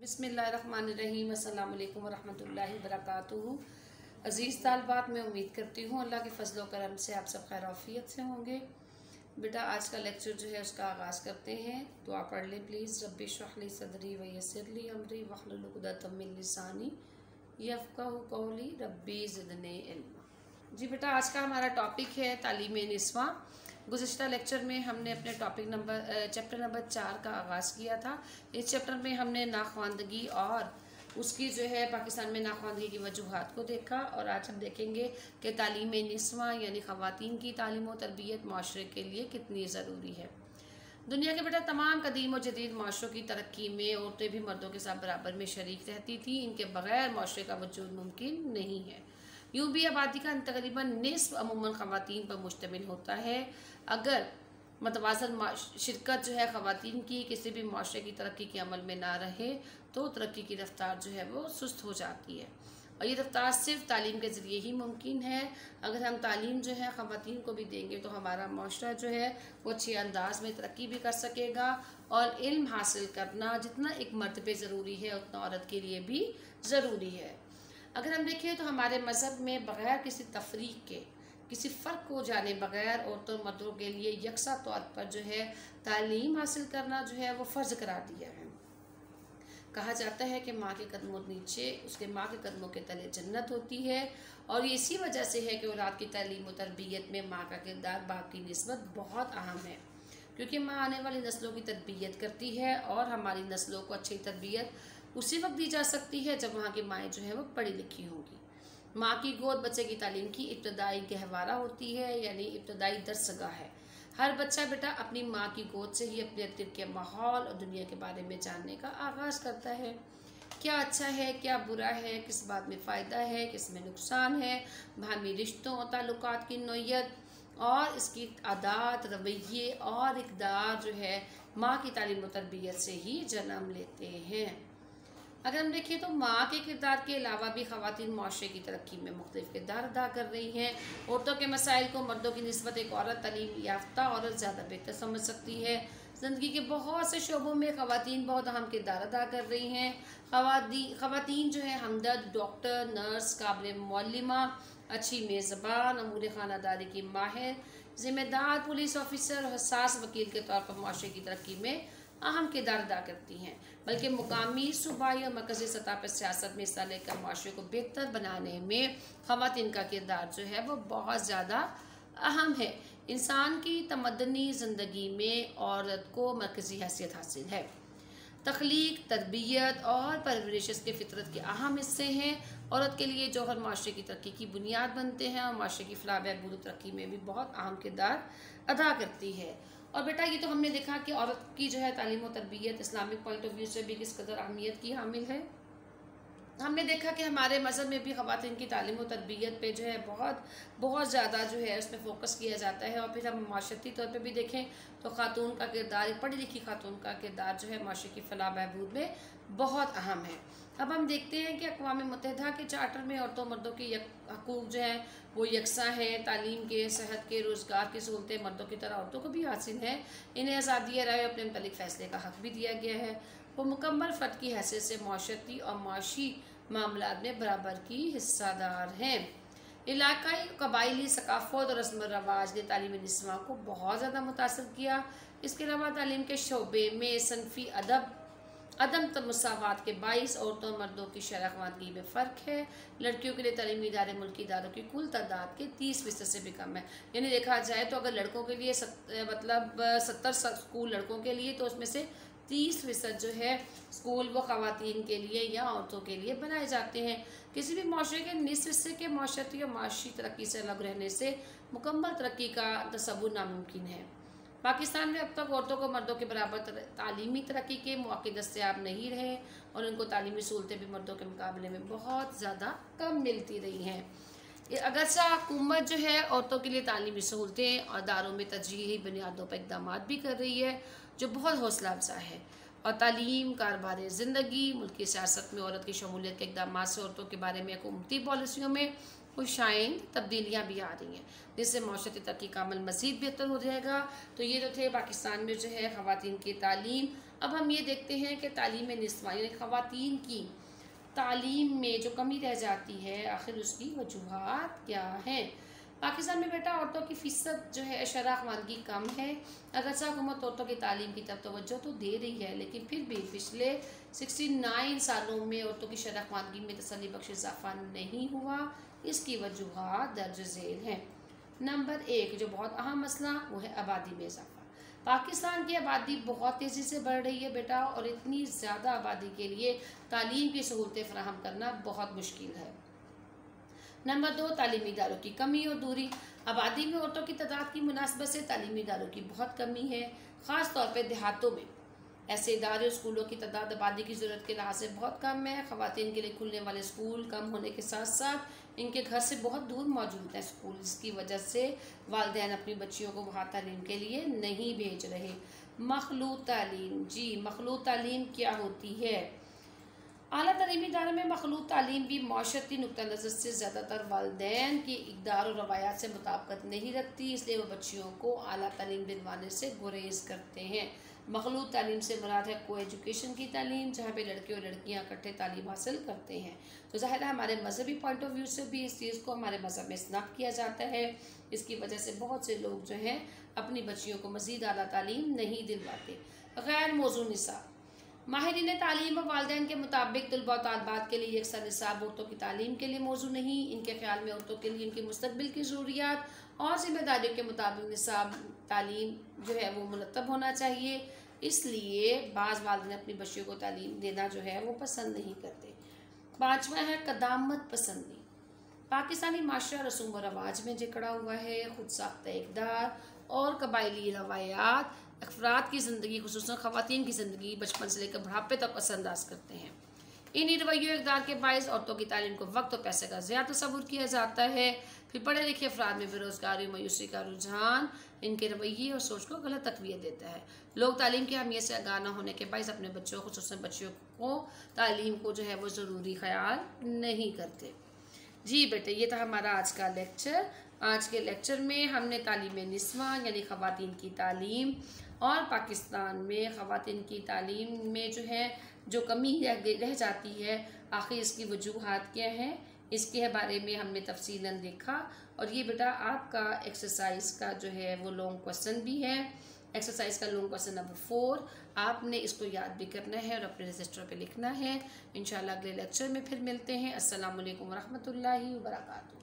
बिसमीम अल्लाम वरहमल अज़ीज़ तालबात, मैं उम्मीद करती हूँ अल्लाह के फजल करम से आप सब खैर से होंगे। बेटा, आज का लेक्चर जो है उसका आगाज़ करते हैं। तो आप पढ़ लें प्लीज़। रब्बी शहली सदरी व यसरली अमरी वखलुकदतमिलसानी यफ़ा कौली। रब्बी ज़िदने जी बेटा, आज का हमारा टॉपिक है तालीम नस्वा गुज्त लेक्चर में हमने अपने टॉपिक नंबर चैप्टर नंबर चार का आगाज़ किया था। इस चैप्टर में हमने नाख्वानदगी और उसकी जो है पाकिस्तान में नाख्वानदगी की वजूहत को देखा और आज हम देखेंगे कि तालीम नस्वा यानी ख़वान की तालीम व तरबियत माशरे के लिए कितनी ज़रूरी है। दुनिया के बेटा तमाम कदीम और जदीद माशरों की तरक्की में औरतें भी मर्दों के साथ बराबर में शरीक रहती थी। इनके बगैर माशरे का वजूद मुमकिन नहीं है। यूँ भी आबादी का तकरीबन नसफ अमूमन ख़वान पर मुश्तमिल होता है। अगर मतवाजन शिरकत जो है ख़वान की, किसी भी माशरे की तरक्की के अमल में ना रहे तो तरक्की की रफ्तार जो है वो सुस्त हो जाती है। और ये रफ्तार सिर्फ़ तालीम के ज़रिए ही मुमकिन है। अगर हम तालीम जो है ख़वान को भी देंगे तो हमारा माशरा जो है वो अच्छे अंदाज में तरक्की भी कर सकेगा और इल्म हासिल करना जितना एक मर्द पे ज़रूरी है, उतना औरत के लिए भी ज़रूरी है। अगर हम देखें तो हमारे मज़हब में बग़ैर किसी तफरीक के, किसी फ़र्क को जाने बगैर औरतों मर्दों के लिए यकसा तौर पर जो है तालीम हासिल करना जो है वो फ़र्ज़ करार दिया है। कहा जाता है कि माँ के कदमों नीचे, उसके माँ के कदमों के तले जन्नत होती है और ये इसी वजह से है कि औलाद की तालीम और तरबियत में माँ का किरदार बाप की नस्बत बहुत अहम है। क्योंकि माँ आने वाली नस्लों की तरबियत करती है और हमारी नस्लों को अच्छी तरबियत उसी वक्त दी जा सकती है जब वहाँ की माएँ जो है वो पढ़ी लिखी होंगी। माँ की गोद बच्चे की तालीम की इब्तदाई गहवारा होती है, यानी इब्तदाई दरसगा है। हर बच्चा बेटा अपनी माँ की गोद से ही अपने अतिर के माहौल और दुनिया के बारे में जानने का आगाज़ करता है। क्या अच्छा है, क्या बुरा है, किस बात में फ़ायदा है, किसमें नुकसान है भामी रिश्तों और ताल्लुक की नोयत और इसकी आदात, रवैये और इकदार जो है माँ की तालीम तरबियत से ही जन्म लेते हैं। अगर हम देखें तो माँ के किरदार के अलावा भी खातन माशरे की तरक्की में मुख्तफ किरदार अदा कर रही हैं। औरतों के मसाइल को मर्दों की नस्बत एक औरत तलीम याफ्ता औरत ज़्यादा बेहतर समझ सकती है। ज़िंदगी के बहुत से शोबों में ख़वान बहुत अहम किरदार अदा कर रही हैं। ख़वान जो है हमदर्द, डॉक्टर, नर्स, काबिल मौलमा अच्छी मेज़बान, अमूर ख़ानदारी की माहिर, ज़िम्मेदार पुलिस ऑफिसर, हसास वकील के तौर पर माशरे की तरक्की में अहम किरदार अदा करती हैं, बल्कि मुकामी सूबाई और मरकज़ी सतह पर सियासत में हिस्सा लेकर माशरे को बेहतर बनाने में ख़वान का किरदार जो है वो बहुत ज़्यादा अहम है। इंसान की तमदनी ज़िंदगी में औरत को मरकज़ी हैसियत हासिल है। तख्लीक, तरबियत और परवरिश के फितरत के अहम हिस्से हैं। औरत के लिए जौहर माशरे की तरक्की की बुनियाद बनते हैं और माशरे की फलाह बहबूद तरक्की में भी बहुत अहम किरदार अदा करती है। और बेटा ये तो हमने देखा कि औरत की जो है तालीम तरबियत, इस्लामिक पॉइंट ऑफ़ व्यू से भी किस कदर अहमियत की हामिल है। हमने देखा कि हमारे मज़हब में भी ख़वान की तालीम और तरबियत पे जो है बहुत बहुत ज़्यादा जो है उसमें फ़ोकस किया जाता है और फिर हम माशरती तौर पे भी देखें तो ख़ातून का किरदार पढ़ी लिखी खातून का किरदार जो है माशरे की फलाह बहबूद में बहुत अहम है। अब हम देखते हैं कि अकवा मुतहदा के चार्टर में औरतों मर्दों के हकूक़ जो है, वो यकसा है, तालीम के, सेहत के, रोज़गार की सहूलतें मर्दों की तरह औरतों को भी हासिल हैं। इन्हें आज़ादी राय अपने मतलब फ़ैसले का हक भी दिया गया है। वो मुकम्मल फ़र्द की हैसियत से माशरती और माशी मामला में बराबर की हिस्सादार हैं। इलाकाई कबायली सकाफ़त और रस्म रवाज ने तालीम नस्वा को बहुत ज़्यादा मुतासर किया। इसके अलावा तालीम के शोबे में सनफ़ी अदब अदम तमसावत के बाईस औरतों मर्दों की शराखवानगी में फ़र्क है। लड़कियों के लिए तलीमी इदारे मुल्की इदारों की कुल तादाद के तीस फ़ीसद से भी कम है। यानी देखा जाए तो अगर लड़कों के लिए सत, मतलब सत्तर स्कूल लड़कों के लिए तो उसमें से तीस फ़ीसद जो है स्कूल वो ख़वान के लिए या औरतों के लिए बनाए जाते हैं। किसी भी माशरे के निस हिस्से के माशरती और माशी तरक्की से अलग रहने से मुकम्मल तरक्की का तस्वुर नामुमकिन है। पाकिस्तान में अब तक औरतों को मर्दों के बराबर तालीमी तरक्की के मौके दस्तियाब नहीं रहे और उनको तालीमी सहूलतें भी मर्दों के मुकाबले में बहुत ज़्यादा कम मिलती रही हैं। अगरचा हुकूमत जो है, औरतों के लिए तालीमी सहूलतें और दारों में तजही बुनियादों पर इकदाम भी कर रही है, जो बहुत हौसला अफजा है। और तालीम, कारोबार ज़िंदगी, मुल्क सियासत में औरत की शमूलियत के इकदाम से औरतों के बारे में हुकूमती पॉलिसियों में कुछ खुशाइन तब्दीलियाँ भी आ रही हैं, जिससे माशरती तरक्की का अमल मज़ीद बेहतर हो जाएगा। तो ये जो थे पाकिस्तान में जो है ख़वान की तालीम। अब हम ये देखते हैं कि तालीम नस्वा यानी ख़वातीन की तालीम में जो कमी रह जाती है, आखिर उसकी वजूहत क्या हैं? पाकिस्तान में बेटा औरतों की फ़ीसद जो है शरा खानगी कम है। अगरचा हुकूमत औरतों की तालीम की तरफ़ तोज्जो तो दे रही है, लेकिन फिर भी पिछले 69 सालों में औरतों की शरा खानगी में तसली बख्श इजाफा नहीं हुआ, इसकी वजूहत दर्ज झेल हैं। नंबर एक, जो बहुत अहम मसला, वो है आबादी में इजाफा। पाकिस्तान की आबादी बहुत तेज़ी से बढ़ रही है बेटा और इतनी ज़्यादा आबादी के लिए तालीम की सहूलतें फ्राहम करना बहुत मुश्किल है। नंबर दो, तालीमी इदारों की कमी और दूरी। आबादी में औरतों की तादाद की मुनासबत से तालीमी इदारों की बहुत कमी है ख़ास तौर पर देहातों में। ऐसे इदारे और स्कूलों की तादाद आबादी की ज़रूरत के लिहाज से बहुत कम है। ख़वान के लिए खुलने वाले स्कूल कम होने के साथ साथ इनके घर से बहुत दूर मौजूद हैं स्कूल, जिसकी वजह से वालदे अपनी बच्चियों को वहाँ तालीम के लिए नहीं भेज रहे। मखलू तालीम, जी मखलू तालीम क्या होती है? अली तलीमी इदारों में मखलूत तालीम भी माशरती नुक़ नज़र से ज़्यादातर वालदेन की इकदार और रवायात से मुताबकत नहीं रखती, इसलिए वह बच्चियों को अली तलीम दिलवाने से गुरेज करते हैं। मखलूत तालीम से मुराद है को एजुकेशन की तालीम, जहाँ पे लड़के और लड़कियाँ इकट्ठे तालीम हासिल करते हैं। तो ज़ाहिर है हमारे मजहबी पॉइंट ऑफ़ व्यू से भी इस चीज़ को हमारे मज़हब में स्नफ किया जाता है। इसकी वजह से बहुत से लोग जो हैं अपनी बच्चियों को मज़ीद अली तालीम नहीं दिलवाते। गैर मौजू निसाब माहरीन तालीम व वालदेन के मुताबिक तलबा तलबात के लिए यकसा निसाब औरतों की तालीम के लिए मौजू नहीं। इनके ख्याल में औरतों के लिए इनकी मुस्तबिल की ज़रूरियात और जिम्मेदारियों के मुताबिक निसाब तालीम जो है वो मुरतब होना चाहिए। इसलिए बाज़ वालदेन अपनी बच्चियों को तालीम देना जो है वो पसंद नहीं करते। पाँचवा है कदामत पसंदी। पाकिस्तानी माशरा रसूम व रवाज में जकड़ा हुआ है, खुद साख्ता इकदार और कबायली रवायात। अफराद की ज़िंदगी खसूस ख़वान की ज़िंदगी बचपन से लेकर बुढ़ापे तक असरअंदाज करते हैं। इन रवैयों इकदार के बायस औरतों की तालीम को वक्त और पैसे का ज़्यादा तस्वुर किया जाता है। फिर पढ़े लिखे अफराद में बेरोज़गारी, मायूसी का रुझान इनके रवैये और सोच को गलत तकवीत देता है। लोग तालीम की अहमियत से आगाह न होने के बायस अपने बच्चों खसूस बच्चियों को तालीम को जो है वो ज़रूरी ख्याल नहीं करते। जी बेटे, ये था हमारा आज का लेक्चर। आज के लेक्चर में हमने तालीम नस्वा यानी ख़वान की तालीम और पाकिस्तान में ख़वान की तालीम में जो है, जो कमी रह जाती है, आखिर इसकी वजूहत क्या हैं? इसके बारे में हमने तफसीला देखा। और ये बेटा आपका एक्सरसाइज का जो है, वो लॉन्ग क्वेश्चन भी है। एक्सरसाइज का लॉन्ग क्वेश्चन नंबर फोर आपने इसको याद भी करना है और अपने रजिस्टर पे लिखना है। इंशाल्लाह अगले लेक्चर में फिर मिलते हैं। अस्सलाम वालेकुम रहमतुल्लाहि व बरकातहू।